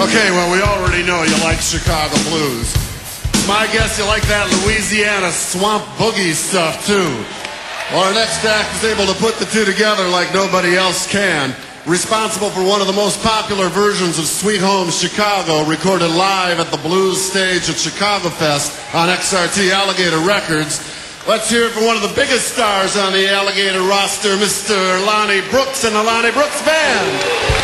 Okay, well, we already know you like Chicago blues. My guess you like that Louisiana swamp boogie stuff, too. Well, our next act is able to put the two together like nobody else can. Responsible for one of the most popular versions of Sweet Home Chicago, recorded live at the blues stage at Chicago Fest on XRT Alligator Records. Let's hear it for one of the biggest stars on the Alligator roster, Mr. Lonnie Brooks and the Lonnie Brooks Band.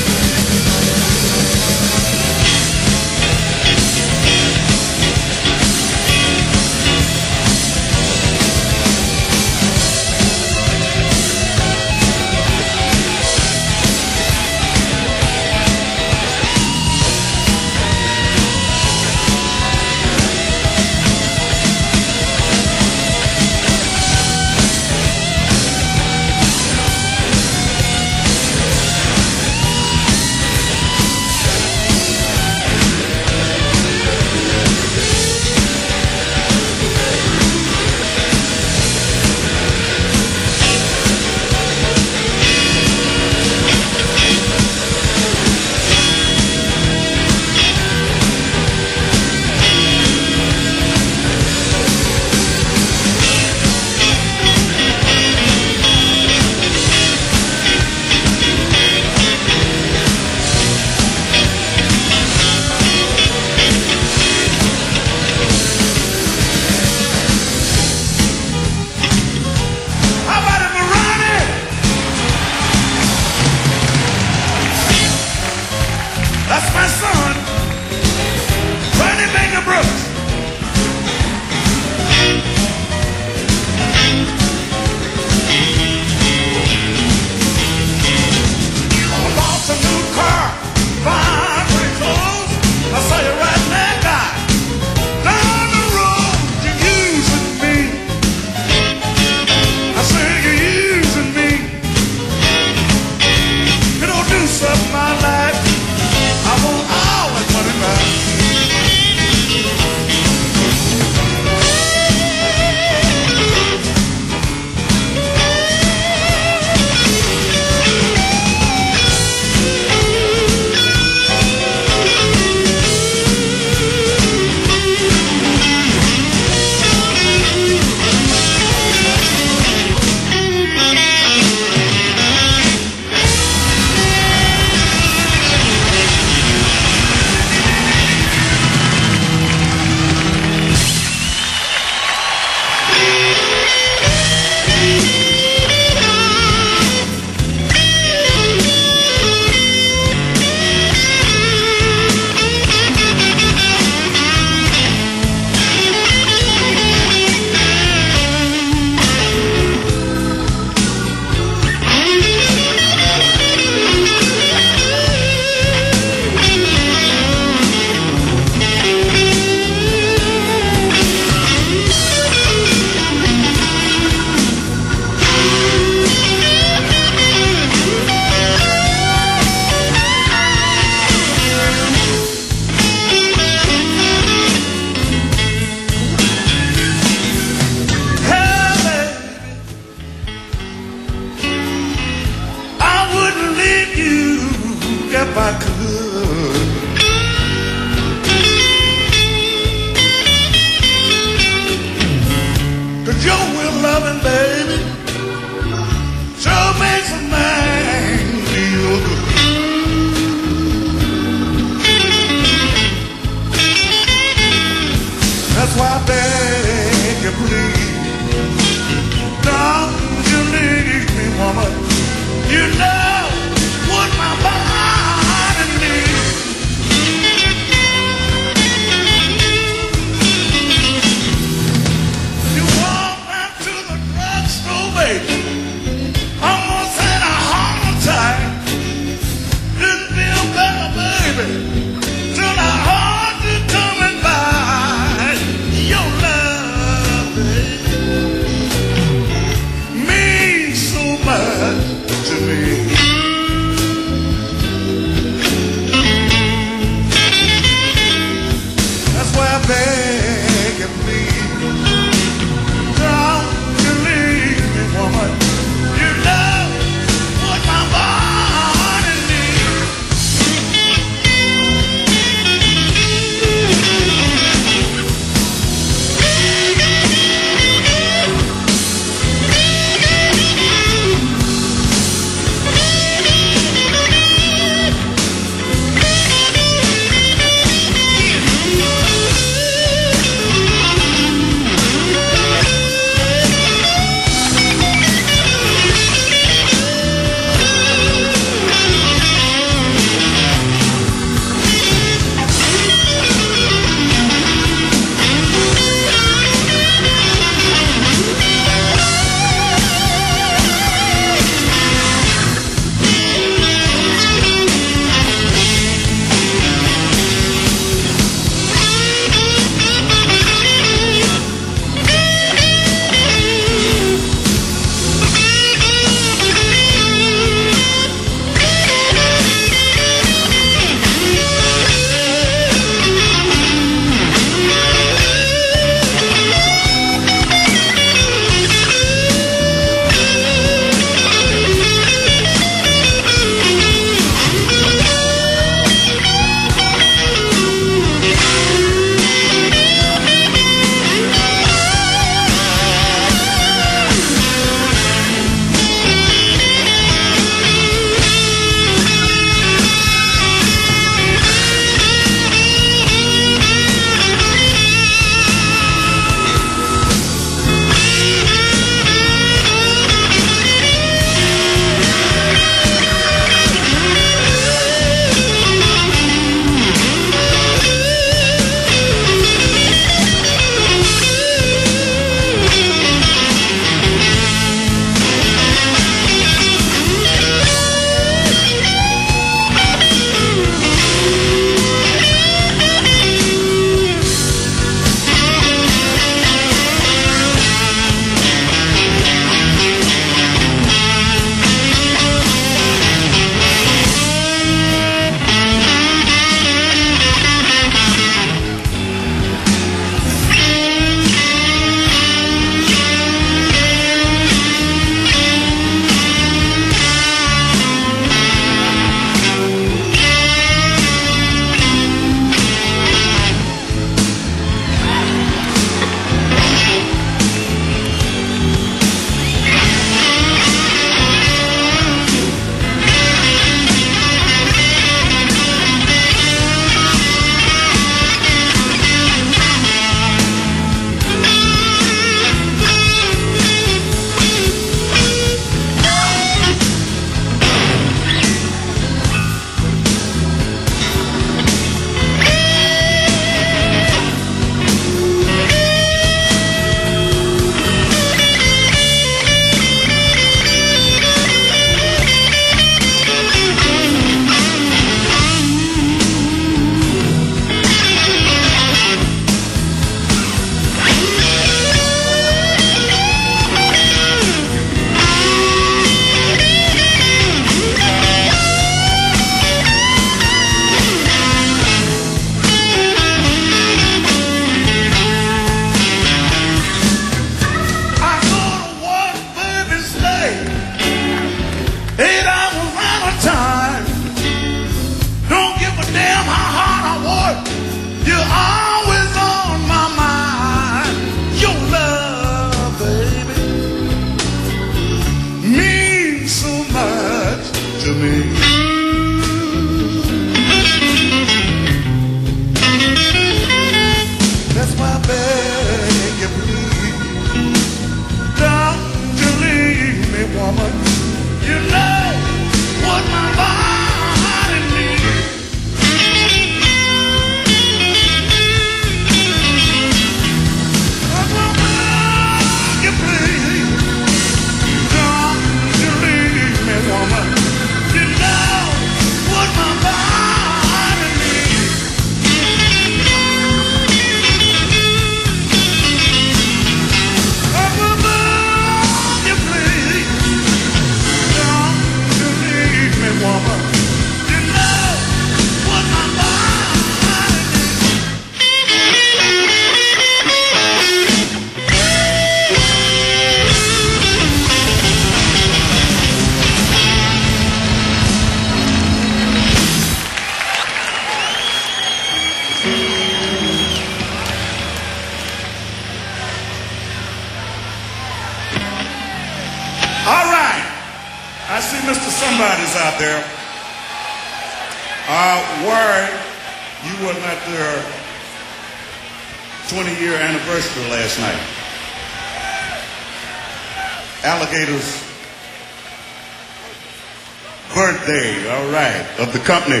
All right, of the company.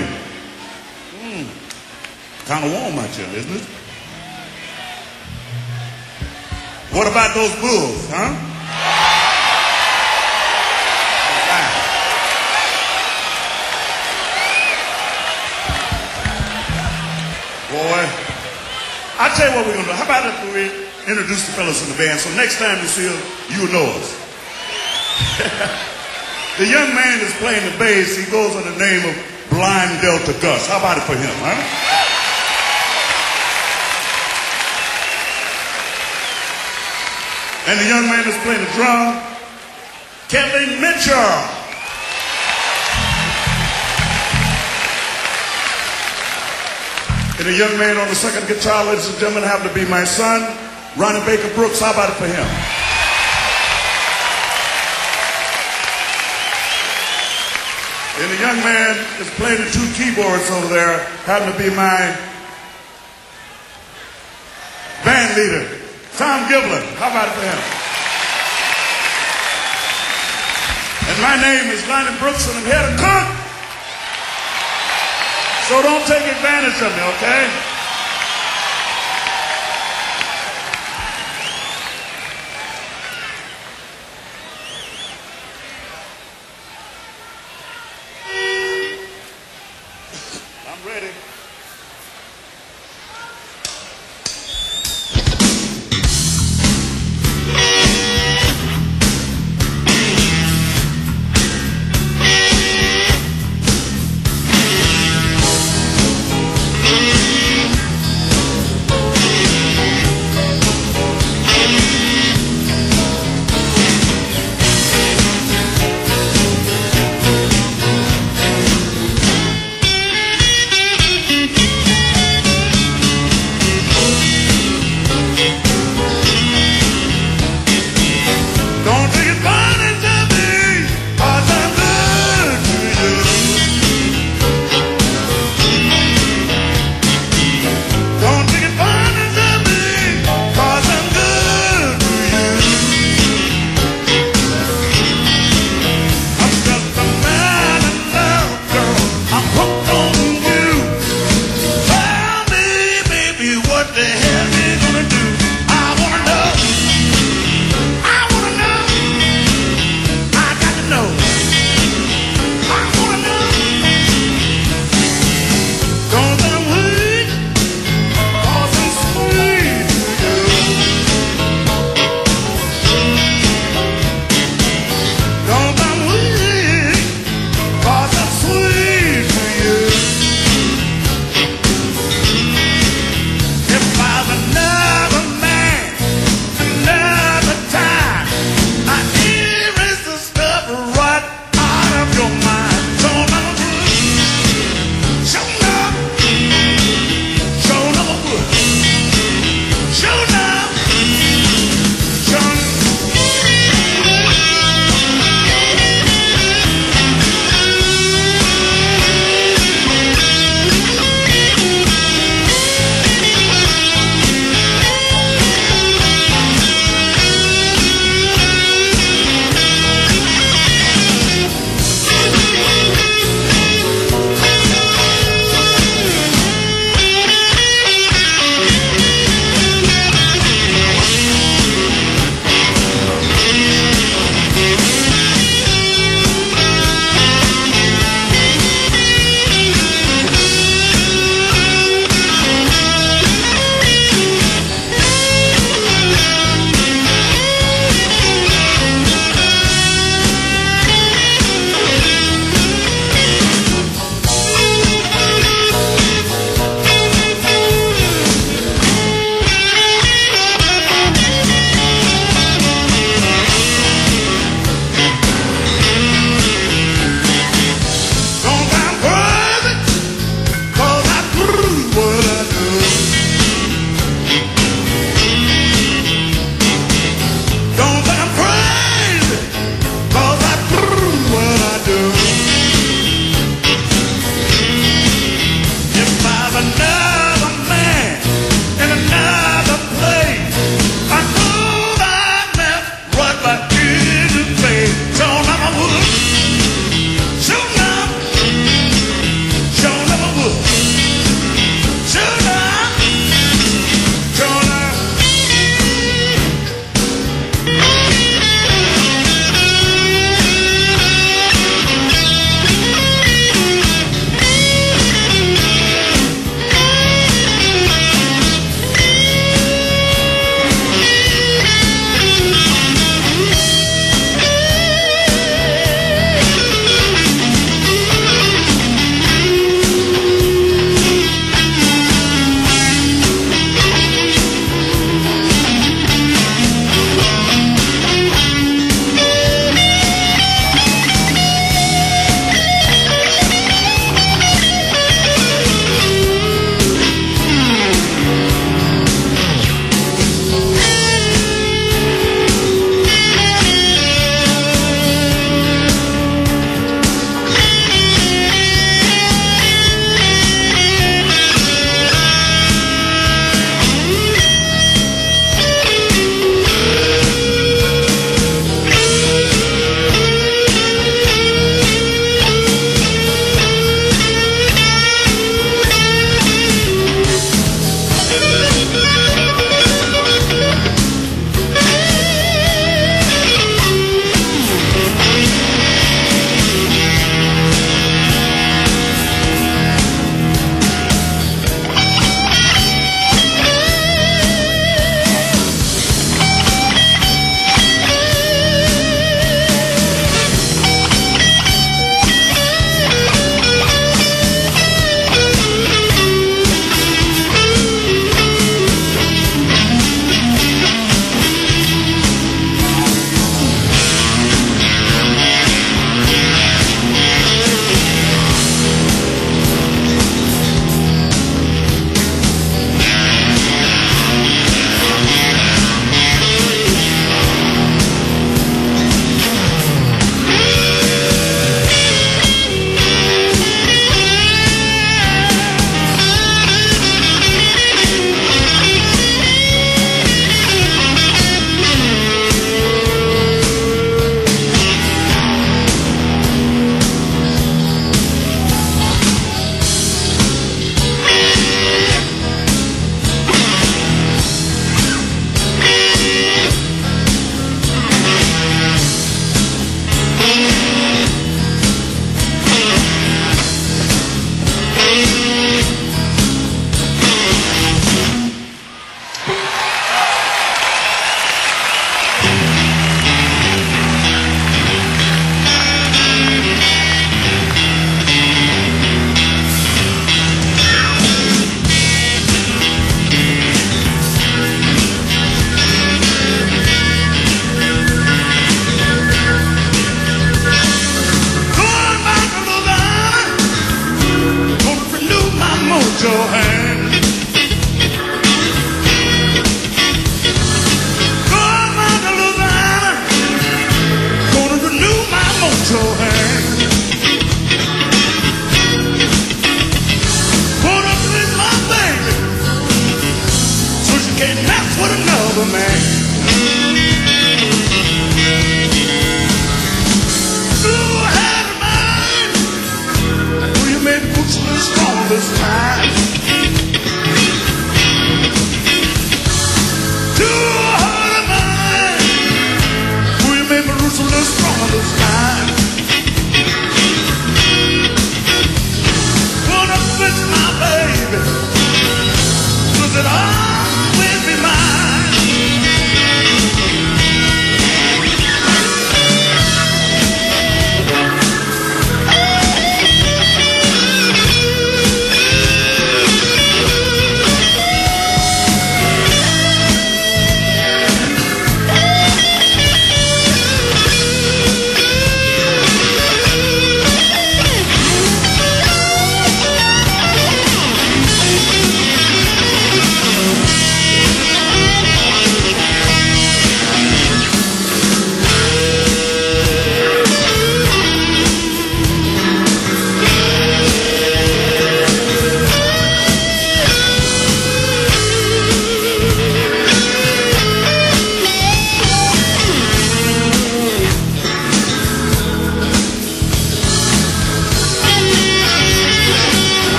Mm, kind of warm out here, isn't it? What about those bulls, huh? Boy, I tell you what we're gonna do. How about if we introduce the fellas in the band so next time you see us, you'll know us. the young man is playing the bass. He goes under the name of Blind Delta Gus. How about it for him, huh? And the young man is playing the drum, Kelly Mitchell. And the young man on the second guitar, ladies and gentlemen, happened to be my son, Ronnie Baker Brooks. How about it for him? And the young man is playing the two keyboards over there, happened to be my band leader, Tom Giblin. How about it for him? And my name is Lonnie Brooks, and I'm here to cook. So don't take advantage of me, okay?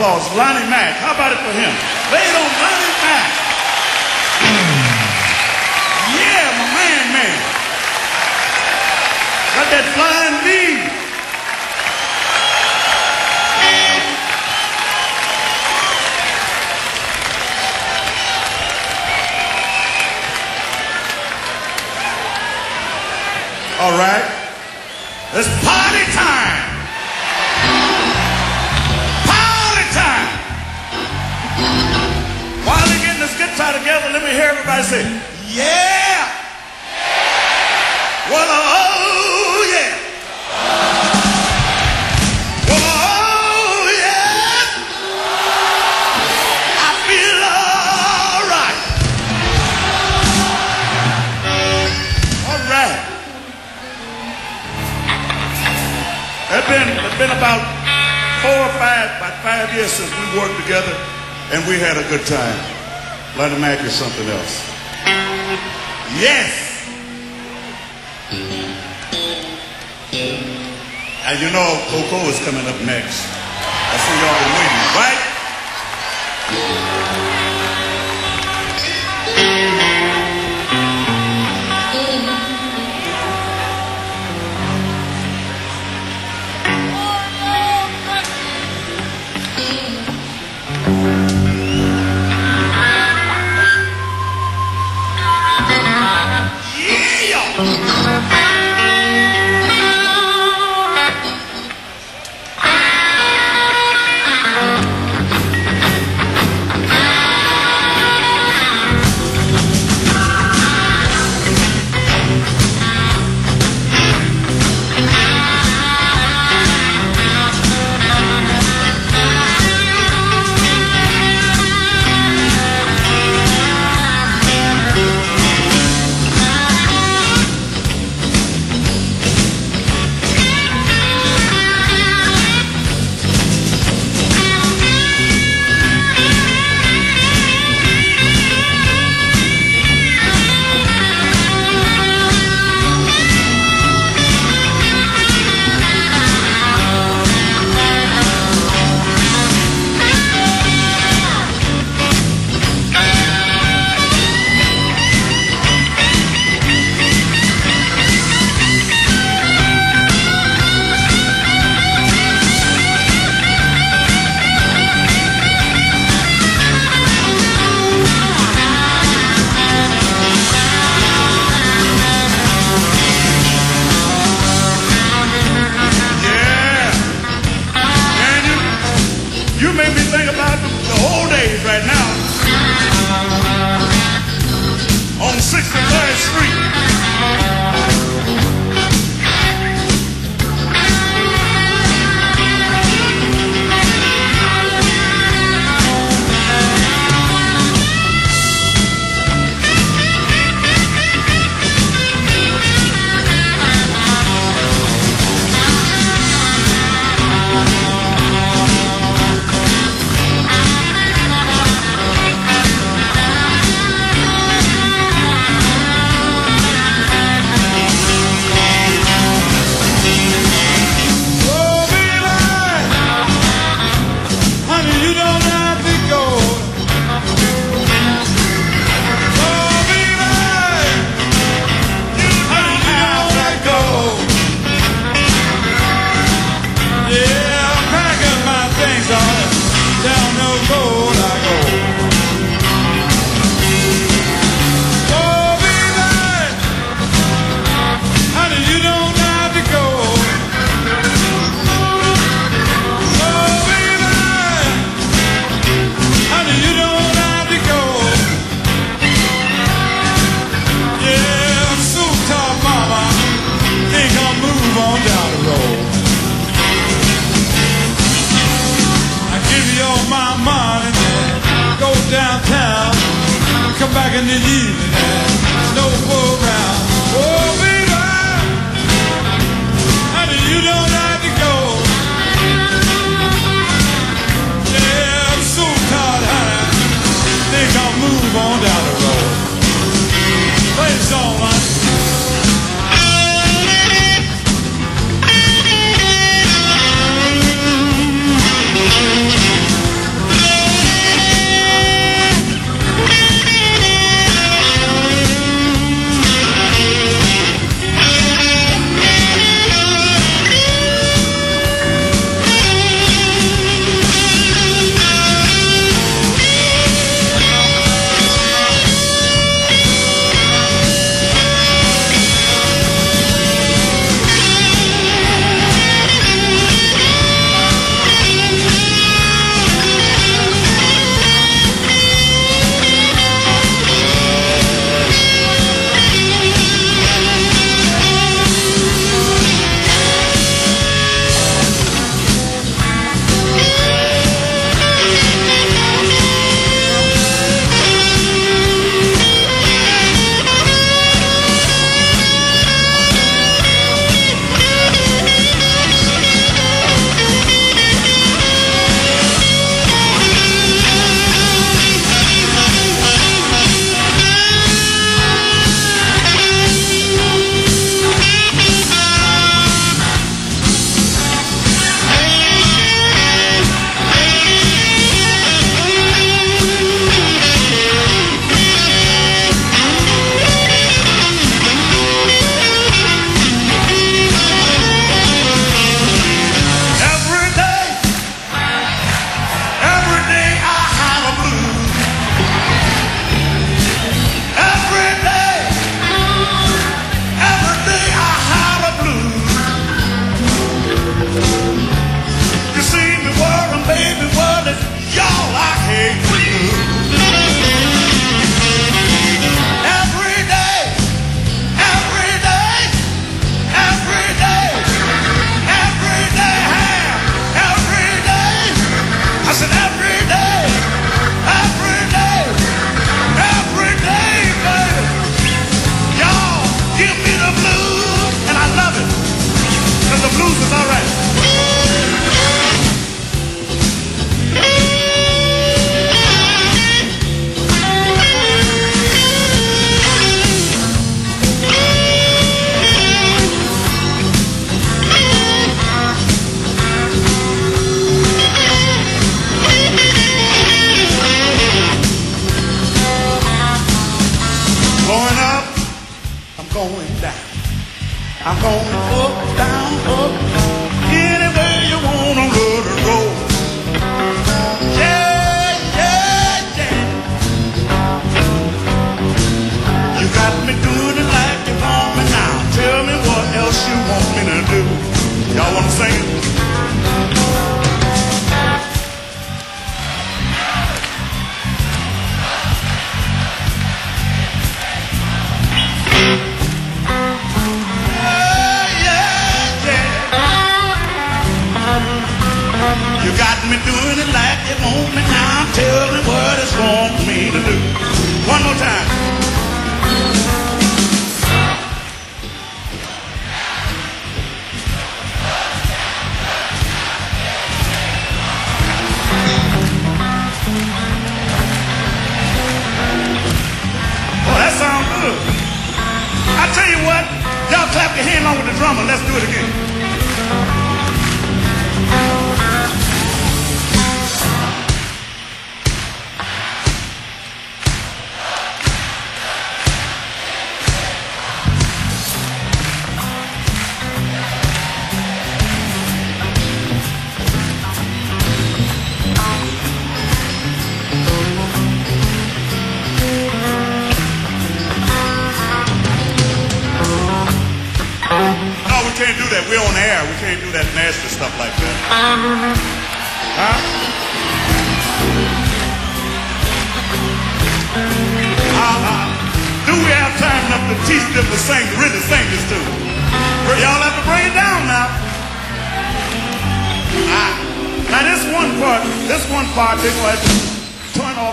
Applause. Lonnie Mack. How about it for him? five years since we worked together, and we had a good time. Let him act something else. Yes! And you know Koko is coming up next. I see y'all been waiting, right?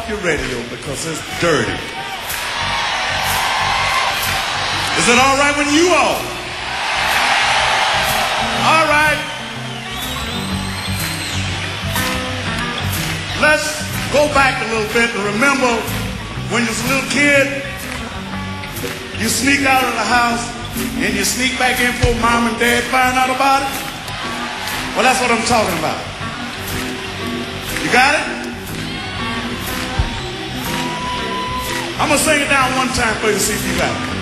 Your radio because it's dirty. Is it all right when you all? All right. Let's go back a little bit and remember when you was a little kid, you sneak out of the house and you sneak back in before mom and dad find out about it. Well, that's what I'm talking about. You got it? I'm gonna sing it down one time for you to see if you got it.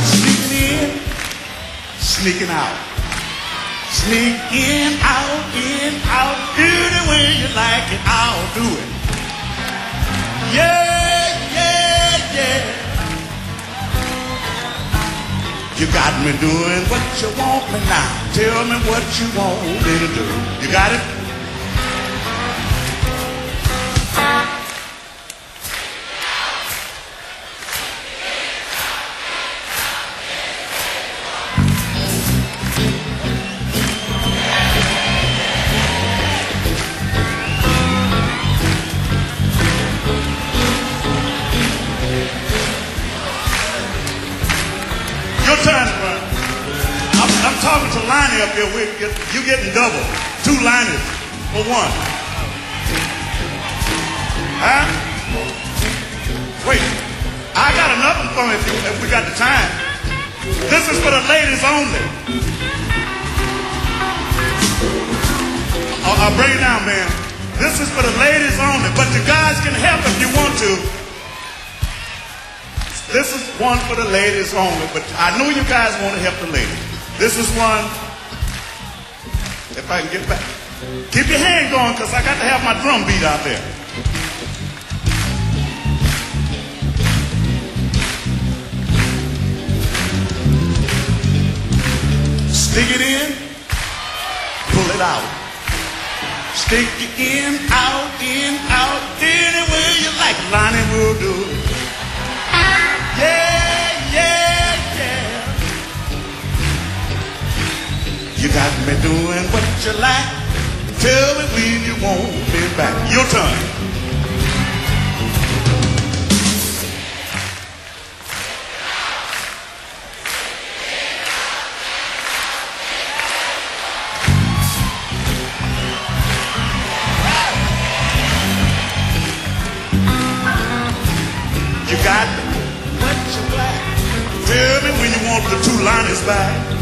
Sneaking in, sneaking out. Sneak in, out, in, out. Any way you like it, I'll do it. Yeah, You got me doing what you want me now. Tell me what you want me to do. You got it? One. Huh? Wait. I got another for if, if we got the time. This is for the ladies only. I'll, I'll bring it down, man. This is for the ladies only, but you guys can help if you want to. This is one for the ladies only, but I know you guys want to help the ladies. This is one, if I can get back. Keep your hand going, because I got to have my drum beat out there. Stick it in, pull it out. Stick it in, out, in, out, any way you like. Lonnie will do it. Yeah, yeah, yeah. You got me doing what you like. Tell me when you want me back. Your turn. You got me. Tell me when you want the two liners back.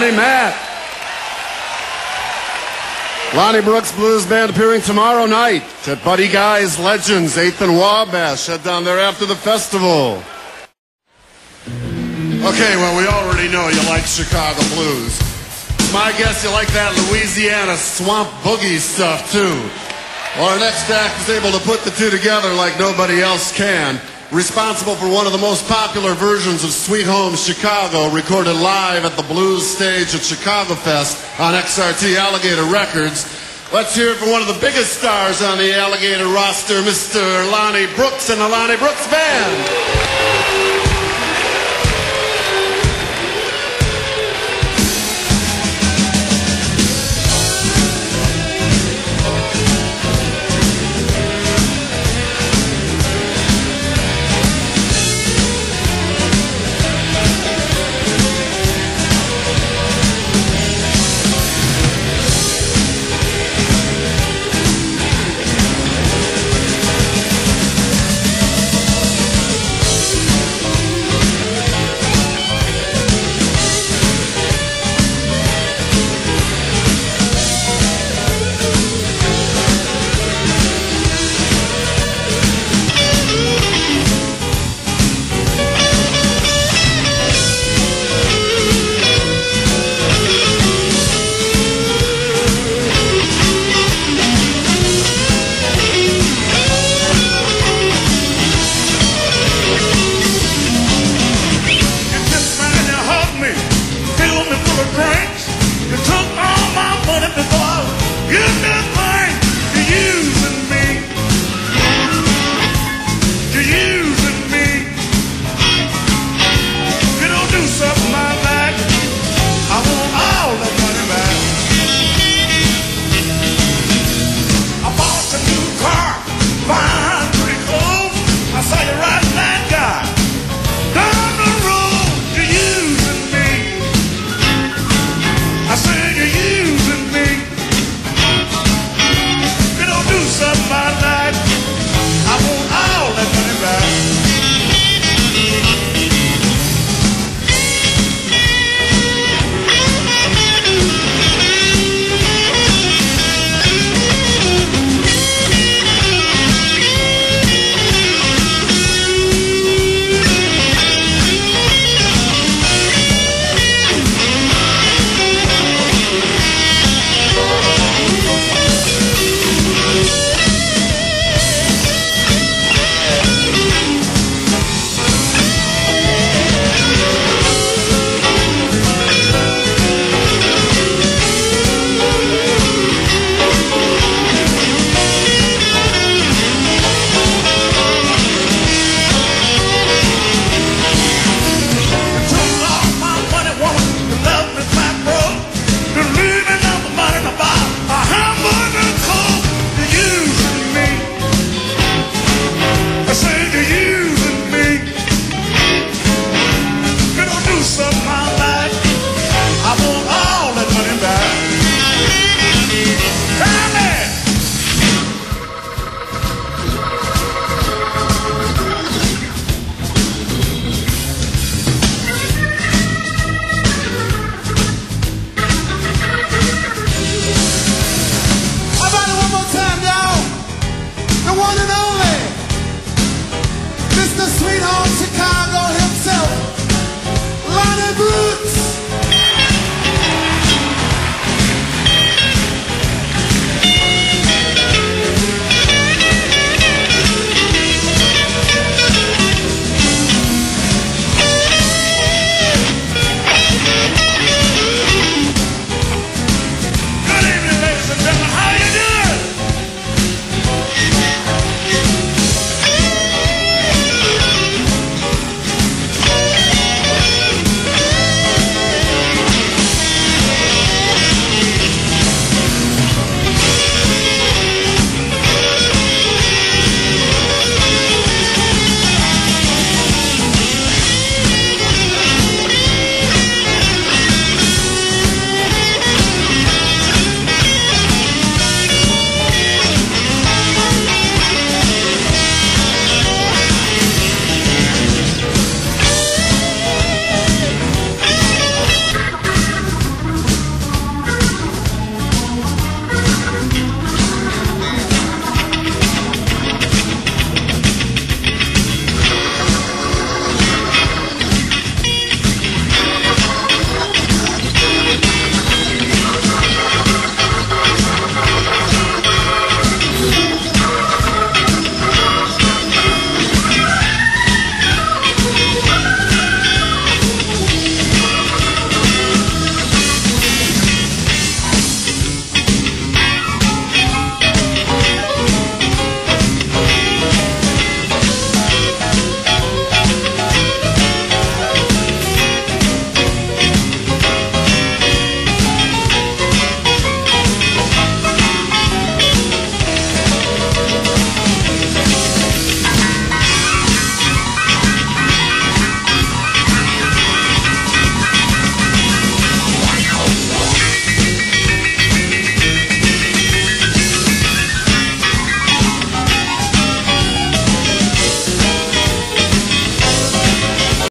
Lonnie Mack. Lonnie Brooks Blues Band appearing tomorrow night at Buddy Guy's Legends, 8th and Wabash. Head down there after the festival. Okay, well, we already know you like Chicago blues. My guess you like that Louisiana swamp boogie stuff, too. Well, our next act is able to put the two together like nobody else can. Responsible for one of the most popular versions of Sweet Home Chicago, recorded live at the Blues stage at Chicago Fest on XRT Alligator Records. Let's hear it one of the biggest stars on the Alligator roster, Mr. Lonnie Brooks and the Lonnie Brooks Band.